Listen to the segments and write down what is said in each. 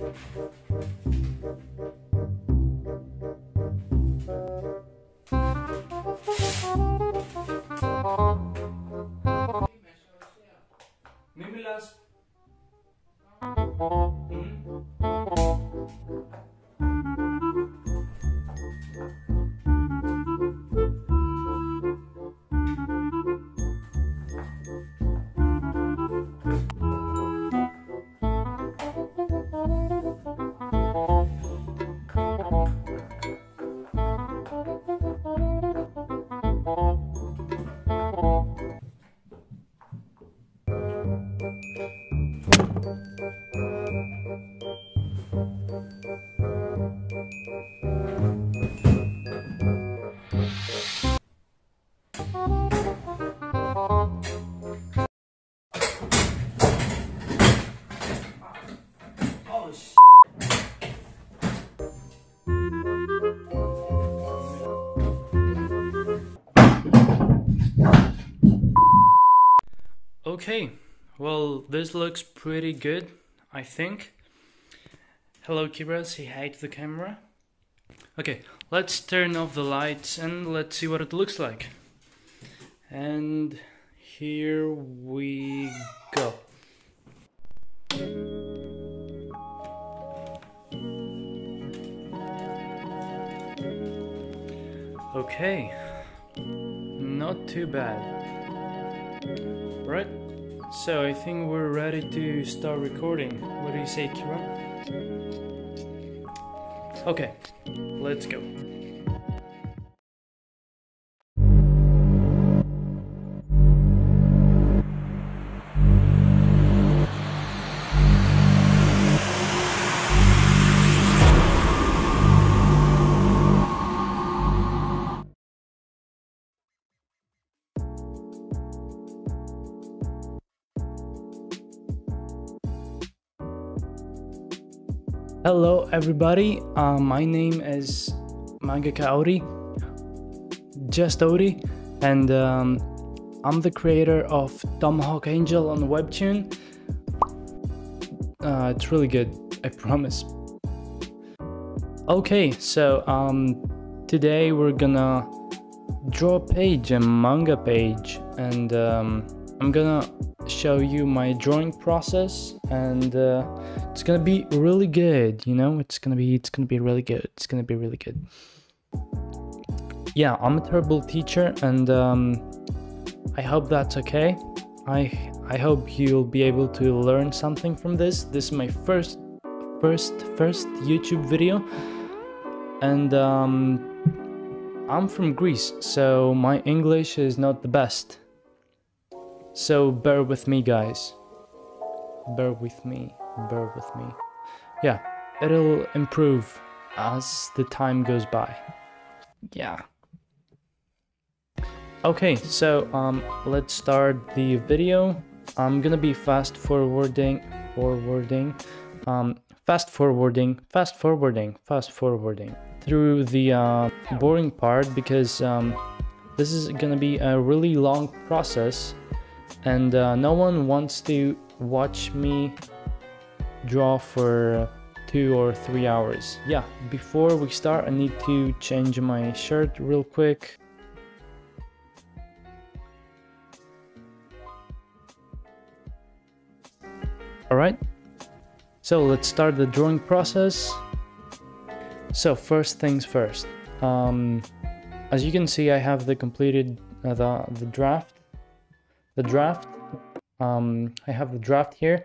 Μην μιλάς. Okay, well, this looks pretty good, I think. Hello, Kira, say hi to the camera. Okay, let's turn off the lights and let's see what it looks like. And here we go. Okay, not too bad. Right, so I think we're ready to start recording. What do you say, Kira? Okay, let's go. Hello, everybody. Uh, my name is Mangaka Ody, just Ody, and um, I'm the creator of Tomahawk Angel on Webtoon. Uh, it's really good, I promise. Okay, so um, today we're gonna draw a page, a manga page, and um, I'm gonna show you my drawing process and uh, it's gonna be really good you know? It's gonna be it's gonna be really good. It's gonna be really good. Yeah i'm a terrible teacher and um, i hope that's okay. I i hope you'll be able to learn something from this. This is my first first first youtube video. And um, i'm from greece so my english is not the best so bear with me, guys. Bear with me. Bear with me. Yeah, it'll improve as the time goes by. Yeah. Okay, so um, let's start the video. I'm gonna be fast forwarding, forwarding, um, fast forwarding, fast forwarding, fast forwarding through the uh, boring part because um, this is gonna be a really long process and uh, no one wants to watch me draw for two or three hours. Yeah, before we start, I need to change my shirt real quick. Alright, so let's start the drawing process. So first things first. Um, as you can see, I have the completed uh, the, the draft the draft. Um, I have the draft here.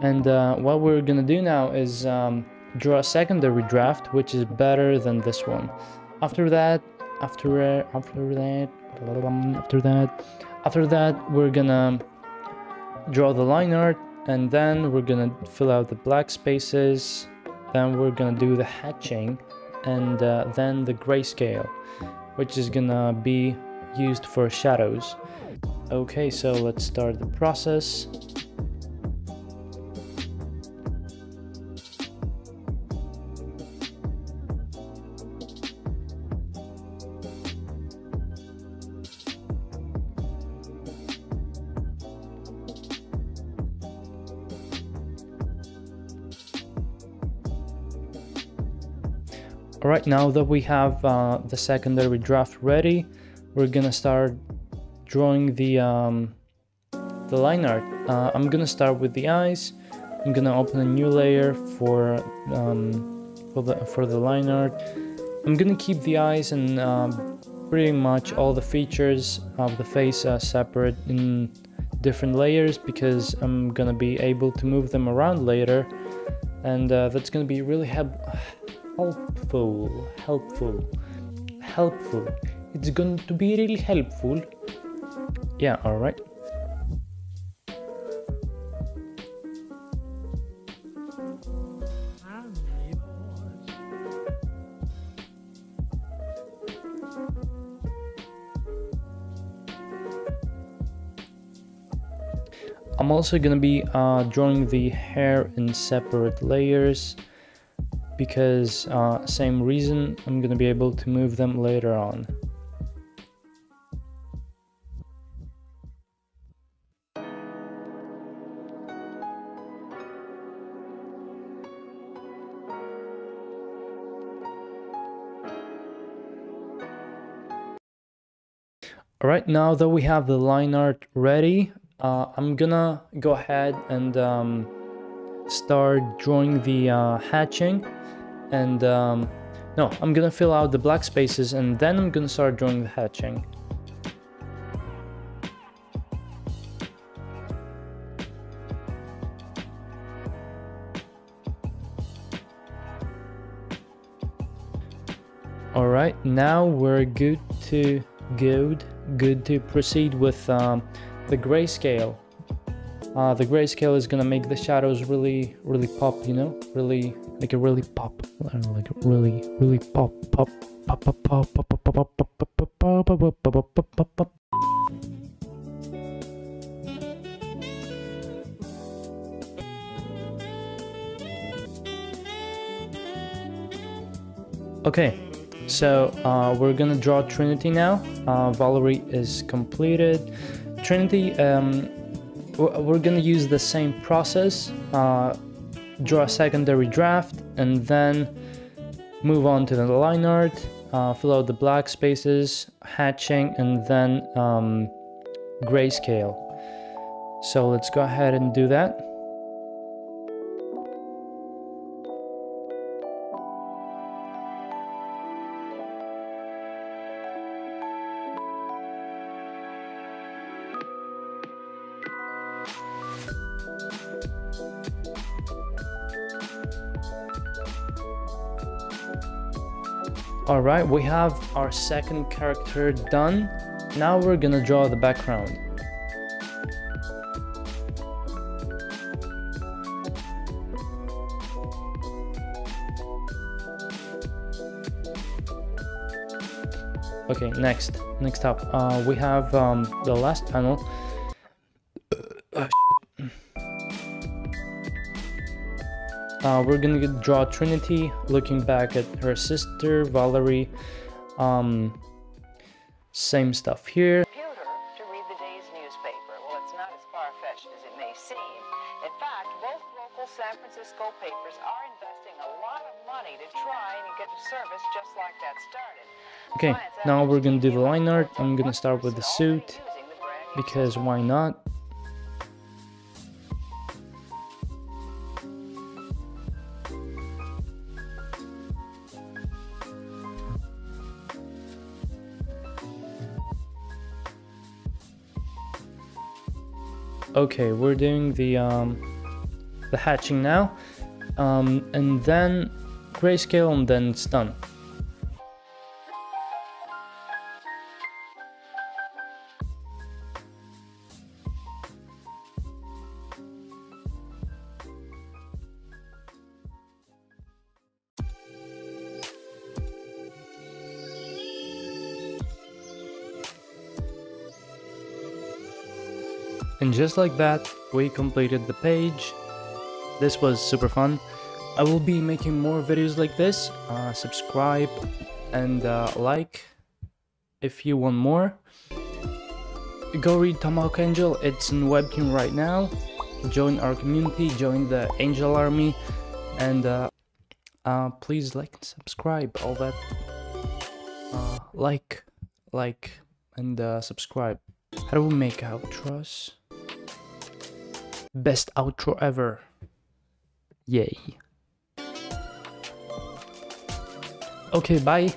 And uh, what we're gonna do now is um, draw a secondary draft, which is better than this one. After that, after uh, after that, after that, after that, we're gonna draw the line art, and then we're gonna fill out the black spaces. Then we're gonna do the hatching, and uh, then the grayscale, which is gonna be used for shadows. Okay, so let's start the process. Alright, now that we have uh, the secondary draft ready, we're gonna start drawing the um, the line art. Uh, I'm gonna start with the eyes. I'm gonna open a new layer for um, for the for the line art. I'm gonna keep the eyes and um, pretty much all the features of the face uh, separate in different layers because I'm gonna be able to move them around later and uh, that's gonna be really help helpful helpful helpful it's going to be really helpful yeah all right I'm also gonna be uh, drawing the hair in separate layers because uh, same reason I'm gonna be able to move them later on. Alright, now that we have the line art ready, uh, I'm gonna go ahead and um, start drawing the uh, hatching. And um, no I'm gonna fill out the black spaces and then I'm gonna start drawing the hatching. Alright, now we're good to good, good to proceed with um, the grayscale. Uh, the grayscale is gonna make the shadows really, really pop, you know? Really, like a really pop. Like a really, really pop, pop, pop, pop, pop, pop, pop, pop, pop, pop, pop, pop, pop, pop, pop, pop, pop. Okay, so uh, we're gonna draw Trinity now. Uh, Valerie is completed. Trinity, um, we're gonna use the same process, uh, draw a secondary draft, and then move on to the line art, uh, fill out the black spaces, hatching, and then um, grayscale. So let's go ahead and do that. Alright, we have our second character done. Now we're gonna draw the background. Okay, next, next up, uh, we have um, the last panel. Uh, we're gonna draw Trinity looking back at her sister Valerie. Um, same stuff here. to read the day's newspaper. Well, it's not as far-fetched as it may seem. In fact, both local San Francisco papers are investing a lot of money to try and get a service just like that started. Okay, now we're gonna do the line art. I'm gonna start with the suit because why not? Okay, we're doing the um, the hatching now, um, and then grayscale, and then it's done. And just like that, we completed the page. This was super fun. I will be making more videos like this. Uh, subscribe and uh, like if you want more. Go read Tomahawk Angel, it's in Webtoon right now. Join our community, join the Angel Army, and uh, uh, please like and subscribe. All that. Uh, like, like, and uh, subscribe. How do we make outros? Best outro ever. Yay. Okay, bye.